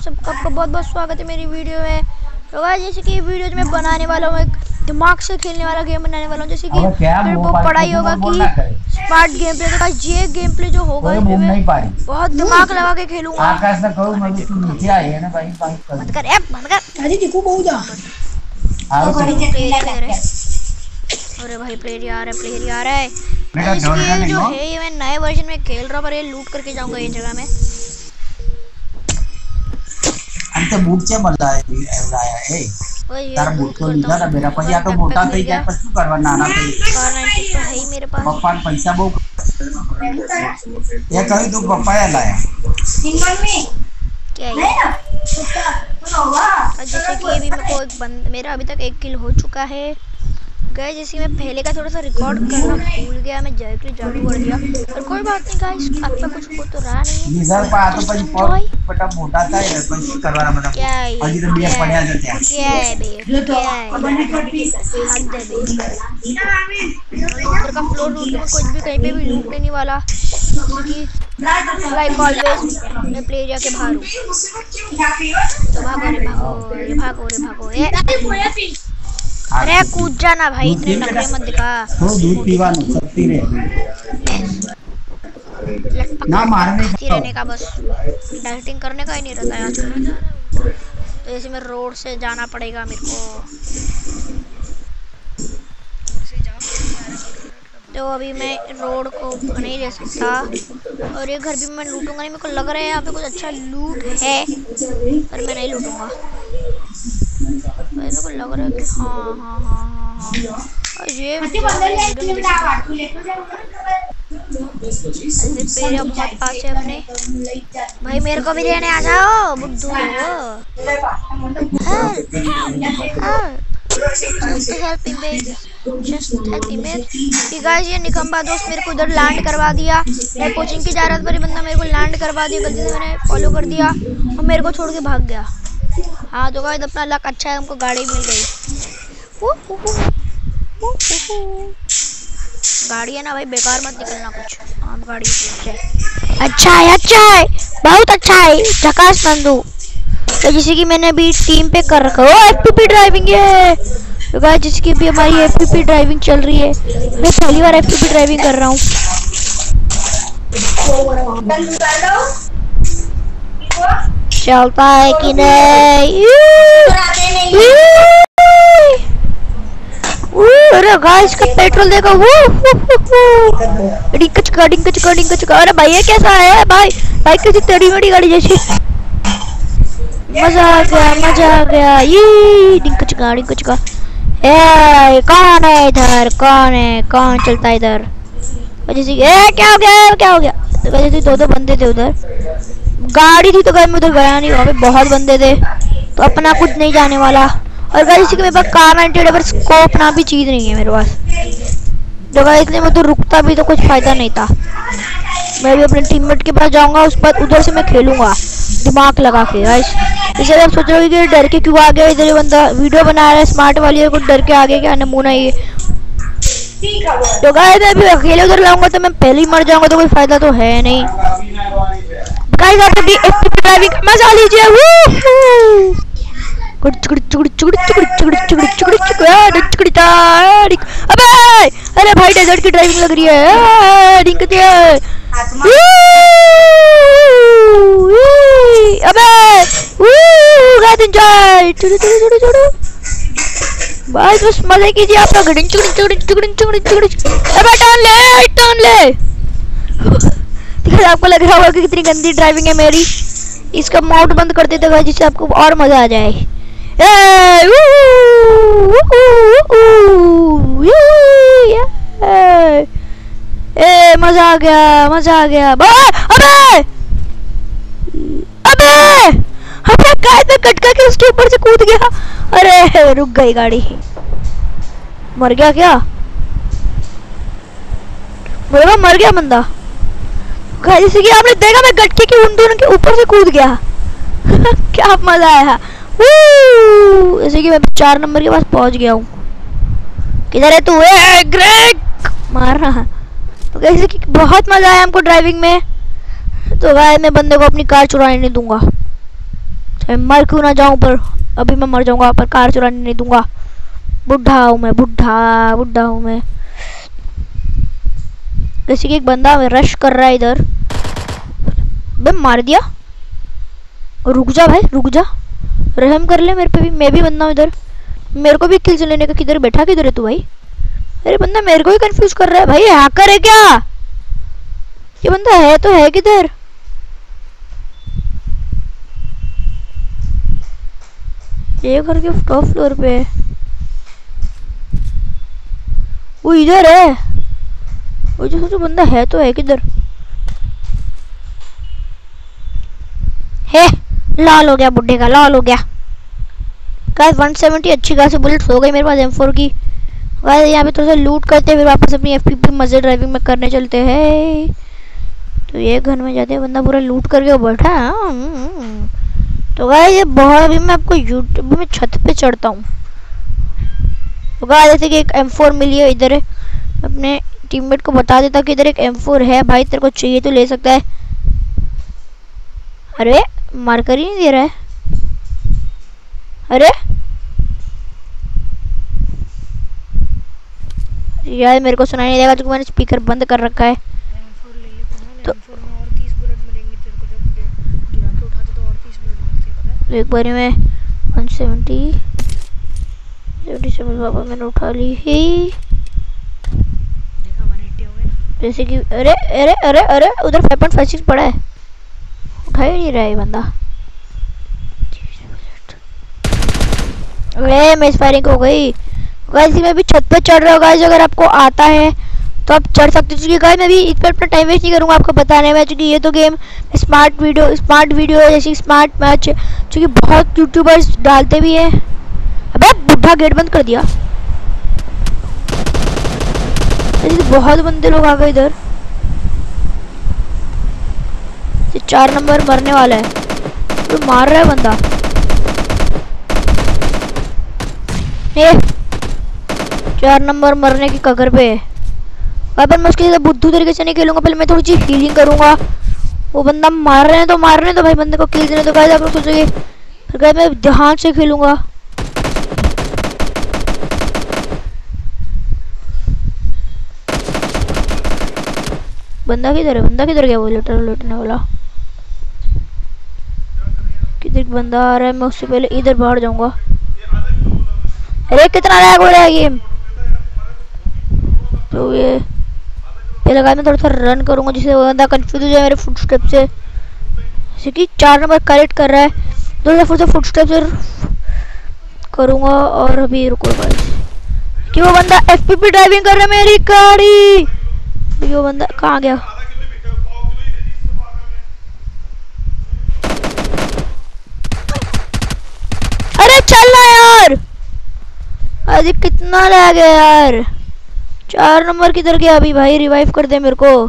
आप सबका आपका बहुत बहुत स्वागत है मेरी वीडियो में। तो गाइस जैसे कि वीडियो में बनाने वाला हूँ एक दिमाग से खेलने वाला गेम बनाने वाला हूँ जैसे कि फिर वो पढ़ाई होगा कि स्मार्ट गेम प्ले तो गाइस ये गेम प्ले जो होगा इसमें बहुत दिमाग लगा के खेलूँगा। आकाश से कहूँ मैं तू नीचे आई है ना भाई भाई बंद कर ऐप बंद कर। अरे देखो बहुत आ अरे भाई प्लेयर आ रहा है प्लेयर आ रहा है इसके जो है ये मैं नए वर्जन में खेल रहा हूँ पर ये लूट करके जाऊँगा ये जगह में। તે બૂટ છે મલાય એવડાયા એ તારા બૂટ તો લીધા હતા બેટા પછી આ તો મોટા થઈ જાય પછી શું કરવા નાના થઈ પપ્પા ને પૈસા બહુ એ કહ્યું તું પપ્પા એ લાયા जैसे कि अभी मेरे को एक बंद मेरा अभी तक एक किल हो चुका है गए जैसे मैं पहले का थोड़ा सा रिकॉर्ड करना भूल गया मैं जय के जादू कर दिया। और कोई बात नहीं गाइस अब तक कुछ हो तो रहा नहीं इधर पर आ तो पर पटा मोटा था इधर पर करवा रहा मतलब क्या है अभी तो भैया पढ़ा जाते हैं। क्या है भैया क्या है हद है। भैया का फ्लोर लूट में कुछ भी कहीं पे भी लूटने नहीं वाला। क्योंकि लाइक ऑलवेज मैं प्ले जाके बाहर हूँ तो भागो रे भागो रे भागो रे भागो ए अरे कूद जाना भाई इतने लंबे मत दिखा। थोड़ा दूध पीवा नहीं सकती रे ना मारने का रहने का बस। डाइटिंग करने का ही नहीं रहता यार। तो ऐसे में रोड से जाना पड़ेगा मेरे को। तो अभी मैं रोड को नहीं ले सकता। और ये घर भी मैं लूटूँगा नहीं मेरे को लग रहा है यहाँ पे कुछ अच्छा लूट है। पर मैं नहीं लूटूँगा। पर मेरे को लग रहा है कि हाँ हाँ हाँ हाँ हाँ ये बहुत पास है अपने भाई मेरे को भी लेने आ जाओ बुद्धू गाइस ये निकम्बा दोस्त मेरे को उधर लैंड करवा दिया मैं कोचिंग की जा रहा था बंदा मेरे को लैंड करवा दिया गलती से मैंने फॉलो कर दिया और मेरे को छोड़ के भाग गया। हाँ तो गाइस, अपना लक अच्छा है, हमको गाड़ी मिल गई। गाड़ी है ना भाई, बेकार मत निकलना कुछ। आम गाड़ी है अच्छा है अच्छा है। बहुत अच्छा है, झकास नंदू। तो जैसे कि मैंने अभी टीम पे कर रखा है। एफपीपी ड्राइविंग है। तो गाइस, जैसे कि अभी हमारी एफपीपी ड्राइविंग चल रही है। मैं पहली बार एफपीपी ड्राइविंग कर रहा हूँ। चलता है कि नहीं अरे गाइस का पेट्रोल देखो। वो डिंकच का डिंकच का डिंकच का। अरे भाई ये कैसा है भाई? भाई कैसी टेढ़ी मेढ़ी गाड़ी जैसी। मज़ा आ गया मज़ा आ गया। ये डिंकच का डिंकच का। ए कौन है इधर? कौन है? कौन चलता है इधर? और जैसे ए क्या हो गया? क्या हो गया? तो वैसे दो दो बंदे थे उधर। गाड़ी थी तो में उधर गया नहीं, वहाँ पे बहुत बंदे थे। तो अपना कुछ नहीं जाने वाला। और गाड़ी से मेरे पास कार नाइनटी पर स्कोप ना भी चीज़ नहीं है मेरे पास। तो गाड़ी इसलिए मैं तो रुकता भी तो कुछ फ़ायदा नहीं था। मैं भी अपने टीममेट के पास जाऊँगा, उस पर उधर से मैं खेलूँगा। दिमाग लगा के गाइस इसे आप सोच रहे हो कि डर के क्यों आ गया इधर ये बंदा? वीडियो बना रहा है स्मार्ट वाली है, कुछ डर के आगे क्या नमूना ये? तो गाइस मैं अभी अकेले उधर लाऊँगा तो मैं पहले ही मर जाऊँगा तो कोई फ़ायदा तो है नहीं। गाइस आप भी एफपीपी ड्राइविंग का मज़ा लीजिए। गुड़ चुगड़ चुगड़ चुगड़ चुगड़ चुगड़ चुगड़ चुगड़ चुगड़ चुगड़ ताड़ी अबे अरे भाई डेजर्ट की ड्राइविंग लग रही है। दिया वू, अबे गाइस एंजॉय चुड़ू चुड़ू चुड़ू चुड़ू। बस बस मज़े कीजिए आप लोग। चुगड़ चुगड़ चुगड़ चुगड़ चुगड़ अबे टर्न ले टर्न ले। देखिए आपको लग रहा होगा कि कितनी गंदी ड्राइविंग है मेरी। इसका माउंट बंद कर देते गाइस जिससे आपको और मज़ा आ जाए। ए, मज़ा आ गया मज़ा आ गया। अबे अबे! अबे! गाइस मैं कटका के उसके ऊपर से कूद गया? अरे रुक गई गाड़ी। मर गया क्या? मेरा मर गया बंदा। जैसे कि आपने देखा, मैं गटके के उन दोनों के ऊपर से कूद गया। क्या मज़ा आया। जैसे कि मैं चार नंबर के पास पहुँच गया हूँ। किधर है तू? ए मार रहा। तो कैसे कि बहुत मज़ा आया हमको ड्राइविंग में। तो गाय मैं बंदे को अपनी कार चुराने नहीं दूँगा। मैं मर क्यों ना जाऊँ, पर अभी मैं मर जाऊँगा, पर कार चुराने नहीं दूँगा। बुढ़ा हूँ मैं, बुढ़ा बुढ़ा हूँ मैं। जैसे कि एक बंदा रश कर रहा है इधर। बे, मार दिया। रुक जा भाई, रुक जा। रहम कर ले मेरे पे भी, मैं भी बंदा हूँ इधर। मेरे को भी किल्स लेने का किधर, बैठा किधर है तू भाई? अरे बंदा, मेरे को ही कंफ्यूज कर रहा है भाई हैकर है क्या? ये बंदा है तो है किधर? ये घर के टॉप फ्लोर पे है। वो इधर है। वो जो जो बंदा है तो है किधर? है, लाल हो गया बुढ़े का, लाल हो गया। गाइस 170 अच्छी खासी बुलेट्स हो गई मेरे पास M4 की। गाइस, यहाँ पे थोड़ा सा लूट करते फिर वापस अपनी एफपीपी मज़े ड्राइविंग में करने चलते हैं। तो ये घर में जाते हैं, बंदा पूरा लूट करके बैठा है। हम्म। तो गाइस, ये बहुत, अभी मैं आपको यूट्यूब में छत पे चढ़ता हूँ। तो गाइस, जैसे कि एक M4 मिली है इधर अपने टीममेट को बता देता कि इधर एक M4 है। भाई, तेरे को चाहिए तो ले सकता है। अरे मारकर ही नहीं दे रहा है। अरे? यार मेरे को सुनाई नहीं देगा क्योंकि मैंने स्पीकर बंद कर रखा है। M4 ले ले कुणाल तो- M4 में और 30 बुलेट मिलेंगे तेरे को जब गिरा- गिरा के उठाते तो और 30 बुलेट मिलते पता एक बारी में 170 77 वापस मैंने उठा ली ही। देखा 180 गए ना। जैसे कि अरे अरे अरे अरे उधर 5.56 पड़ा है। उठा नहीं रहा है बंदा अरे मिस फायरिंग हो गई गाइस मैं भी छत पे चढ़ रहा हूँ गाइस अगर आपको आता है तो आप चढ़ सकते हो क्योंकि गाइस मैं भी इस पर अपना टाइम वेस्ट नहीं करूँगा आपको बताने में क्योंकि ये तो game smart video smart video है जैसे स्मार्ट मैच क्योंकि बहुत यूट्यूबर्स डालते भी हैं अबे बुढ़ा गेट बंद कर दिया तो बहुत बंदे लोग आ गए इधर ये चार नंबर मरने वाला है। तो मार रहा है बंदा। ए, चार नंबर मरने की कगर पे। है और पर मैं उसके साथ बुद्धू तरीके से नहीं खेलूँगा। पहले मैं थोड़ी सी हीलिंग करूँगा। वो बंदा मार रहे हैं तो मार रहे हैं तो भाई, बंदे को किल देने तो गाइस आप लोग सोचोगे। फिर गाइस मैं ध्यान से खेलूँगा। बंदा किधर है? बंदा किधर गया वो लेटर लूटने वाला? बंदा आ रहा है, मैं उससे पहले इधर बाहर जाऊँगा। अरे, कितना लैग हो रहा है गेम तो ये ये लगा मैं थोड़ा सा रन करूँगा, जिससे वो बंदा कंफ्यूज हो जाए मेरे फुटस्टेप से। जैसे कि चार नंबर कलेक्ट कर रहा है दो दफ़ा से फुटस्टेप से करूँगा और अभी रुको गाइस कि वो बंदा एफपीपी ड्राइविंग कर रहा है मेरी गाड़ी। वो बंदा कहाँ गया अरे चल ना यार अरे कितना लग गया यार। चार नंबर किधर गया अभी भाई? रिवाइव कर दे मेरे को।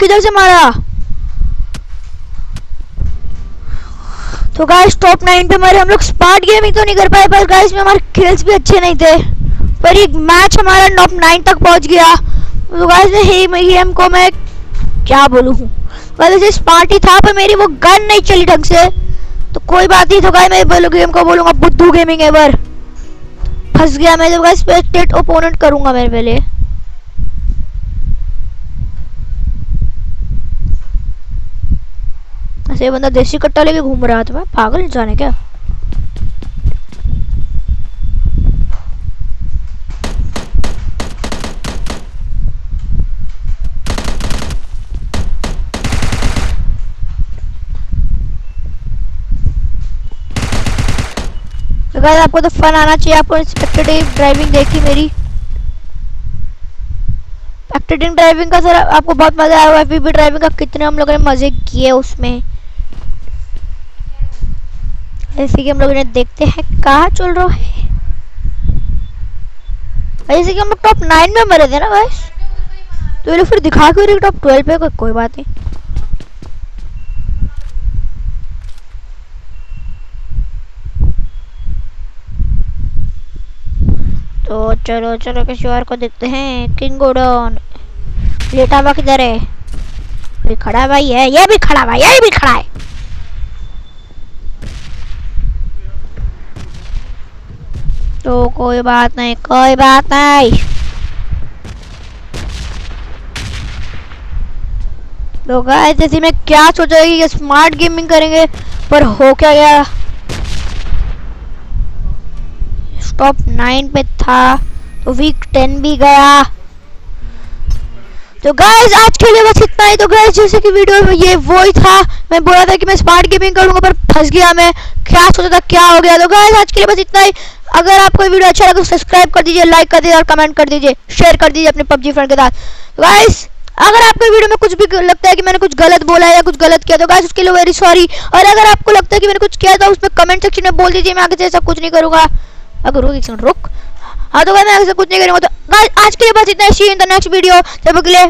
किधर से मारा? तो गाइस टॉप नाइन पे हमारे हम लोग स्मार्ट गेमिंग तो नहीं कर पाए, पर गाइस में हमारे खेल्स भी अच्छे नहीं थे। पर एक मैच हमारा टॉप नाइन तक पहुँच गया। तो गाइस ही गेम को मैं क्या बोलूँ? वैसे स्मार्ट ही था, पर मेरी वो गन नहीं चली ढंग से। कोई बात नहीं तो गाइस मैं बोलो गेम को बोलूँगा, बुद्धू गेमिंग एवर फंस गया मैं जब गाइस स्पेक्टेट ओपोनेंट करूँगा मेरे पहले। ऐसे बंदा देसी कट्टा लेके घूम रहा था, मैं पागल जाने क्या? अगर आपको तो फन आना चाहिए। आपको स्पेक्टेटिव ड्राइविंग देखी मेरी। स्पेक्टेटिव ड्राइविंग का सर आपको बहुत मज़ा आया एफपीवी ड्राइविंग का कितने हम लोगों ने मज़े किए उसमें। जैसे कि हम लोग इन्हें देखते हैं, कहाँ चल रहा है। जैसे कि हम लोग टॉप नाइन में मरे थे ना बस तो ये फिर दिखा क्यों रही टॉप ट्वेल्व पे कोई बात नहीं तो चलो चलो, किसी और को देखते हैं। किंग गोडन लेटा हुआ किधर है। भी खड़ा भाई है, ये भी खड़ा भाई, ये भी खड़ा है। तो कोई बात नहीं, कोई बात नहीं। तो गाइस जैसे मैं क्या सोचा कि स्मार्ट गेमिंग करेंगे, पर हो क्या गया? स्टॉप नाइन पे था। वीक टेन भी गया। तो गाइस आज के लिए बस इतना ही। तो गाइस जैसे कि वीडियो में ये वो ही था। मैं बोला था कि मैं स्मार्ट गेमिंग करूँगा, पर फंस गया मैं। क्या सोचा था, क्या हो गया? तो गाइस आज के लिए बस इतना ही। अगर आपको वीडियो अच्छा लगा तो सब्सक्राइब कर दीजिए लाइक कर दीजिए और कमेंट कर दीजिए। शेयर कर दीजिए अपने पबजी फ्रेंड के साथ। गाइज़ अगर आपको वीडियो में कुछ भी लगता है कि मैंने कुछ गलत बोला है या कुछ गलत किया तो गाइस उसके लिए वेरी सॉरी और अगर आपको लगता है कि मैंने कुछ किया था उसमें कमेंट सेक्शन में बोल दीजिए। मैं आगे से ऐसा कुछ नहीं करूँगा। अगर रुक, एक सेकंड रुक। हाँ तो मैं आगे कुछ नहीं करूँगा तो आज के लिए बस इतना ही। नेक्स्ट वीडियो तब के लिए